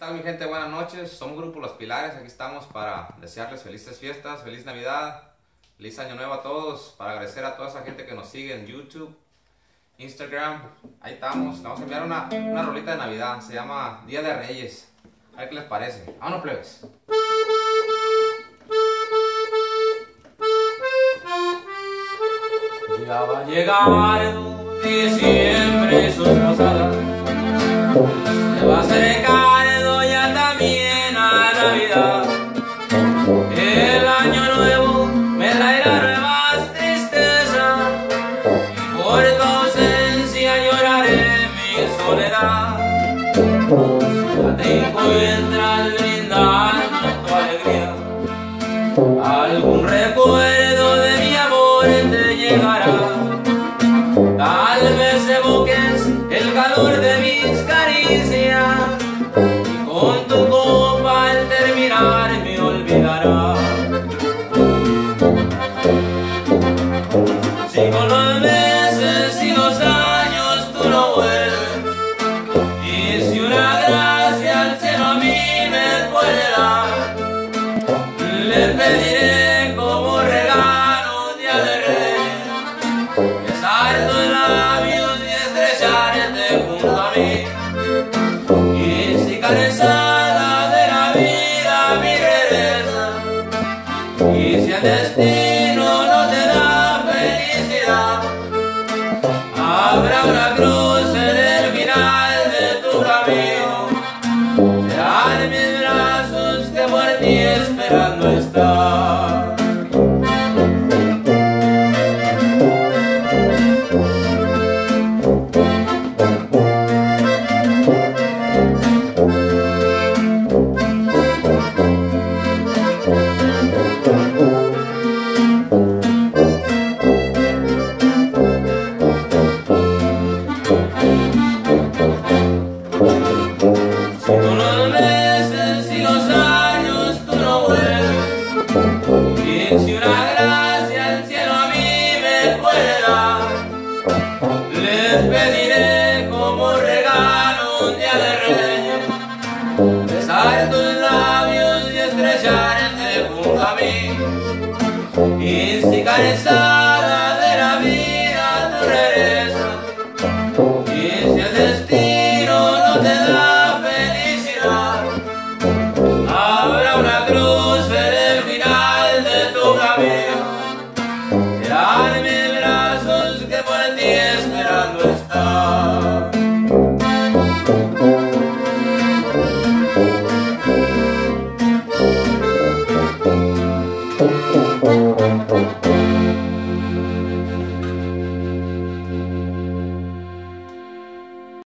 tal mi gente? Buenas noches, somos Grupo Los Pilares, aquí estamos para desearles felices fiestas, feliz Navidad, feliz Año Nuevo a todos, para agradecer a toda esa gente que nos sigue en YouTube, Instagram, ahí estamos, vamos a enviar una, una rolita de Navidad, se llama Día de Reyes, a ver qué les parece, vámonos plebes. Ya va a llegar diciembre y sus posadas Se va a acercar te encuentras brindando tu alegría. Algún recuerdo de mi amor te llegará. Tal vez evoques el calor de mis caricias Y con tu copa al terminar me olvidará Si con de la vida mi regresa Y si el destino no te da felicidad Habrá una besar tus labios y estrellarte junto a mí. Y si cansada de la vida te regresas, y si el destino no te da felicidad, habrá una cruz en el final de tu camino. Serán mis brazos que por ti esperando